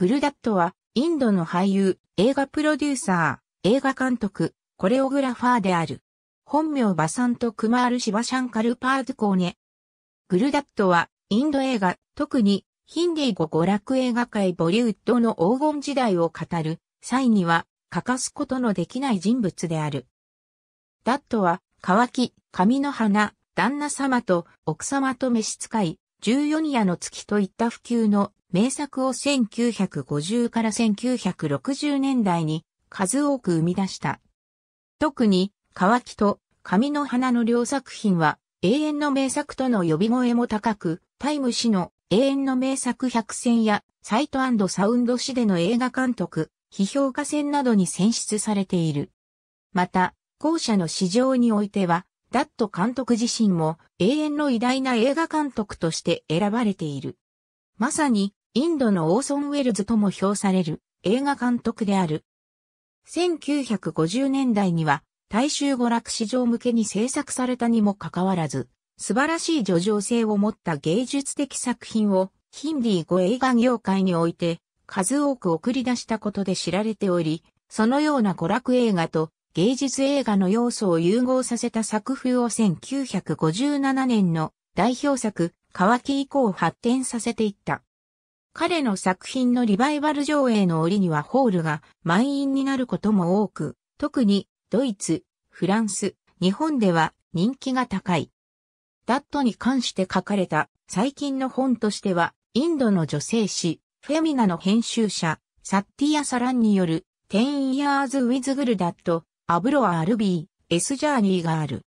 グルダットは、インドの俳優、映画プロデューサー、映画監督、コレオグラファーである。本名バサント・クマール・シバシャンカル・パードコーネ。グルダットは、インド映画、特に、ヒンディー語娯楽映画界ボリウッドの黄金時代を語る際には、欠かすことのできない人物である。ダットは、乾き、髪の花、旦那様と奥様と召使い、十四夜の月といった普及の名作を1950から1960年代に数多く生み出した。特に、乾きと紙の花の両作品は永遠の名作との呼び声も高く、タイム誌の永遠の名作百選やサイトサウンド誌での映画監督、批評家選などに選出されている。また、後者の市場においては、ダット監督自身も永遠の偉大な映画監督として選ばれている。まさに、インドのオーソン・ウェルズとも評される映画監督である。1950年代には大衆娯楽市場向けに制作されたにもかかわらず、素晴らしい叙情性を持った芸術的作品をヒンディー語映画業界において数多く送り出したことで知られており、そのような娯楽映画と芸術映画の要素を融合させた作風を1957年の代表作、乾き以降発展させていった。彼の作品のリバイバル上映の折にはホールが満員になることも多く、特にドイツ、フランス、日本では人気が高い。ダットに関して書かれた最近の本としては、インドの女性誌、フェミナの編集者、サッティア・サランによる、10 Years with グルダット、アブロア・アルビー、エス・ジャーニーがある。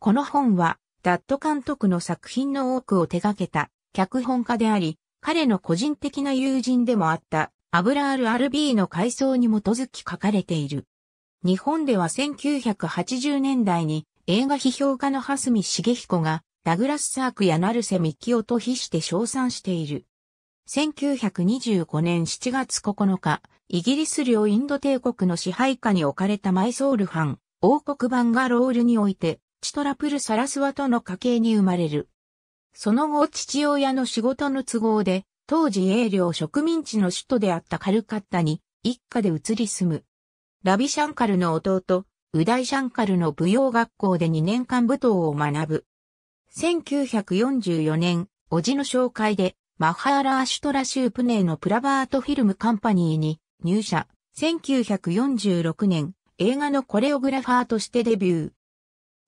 この本は、ダット監督の作品の多くを手掛けた脚本家であり、彼の個人的な友人でもあったアブラール・アルビーの回想に基づき書かれている。日本では1980年代に映画批評家の蓮見茂彦がダグラス・サークや成瀬幹夫と比して称賛している。1925年7月9日、イギリス領インド帝国の支配下に置かれたマイソールファン、王国バンガロールにおいて、チトラプル・サラスワとの家系に生まれる。その後父親の仕事の都合で、当時英領植民地の首都であったカルカッタに一家で移り住む。ラビシャンカルの弟、ウダイシャンカルの舞踊学校で2年間舞踏を学ぶ。1944年、叔父の紹介で、マハーラーシュトラシュープネーのプラバートフィルムカンパニーに入社。1946年、映画のコレオグラファーとしてデビュー。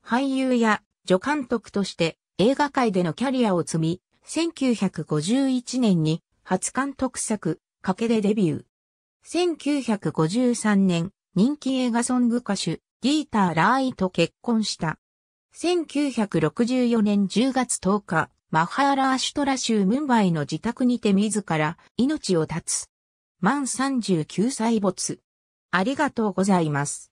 俳優や助監督として映画界でのキャリアを積み、1951年に初監督作、賭けでデビュー。1953年、人気映画ソング歌手、ギーター・ラーイと結婚した。1964年10月10日、マハーラーシュトラ州ムンバイの自宅にて自ら命を絶つ。満39歳没。ありがとうございます。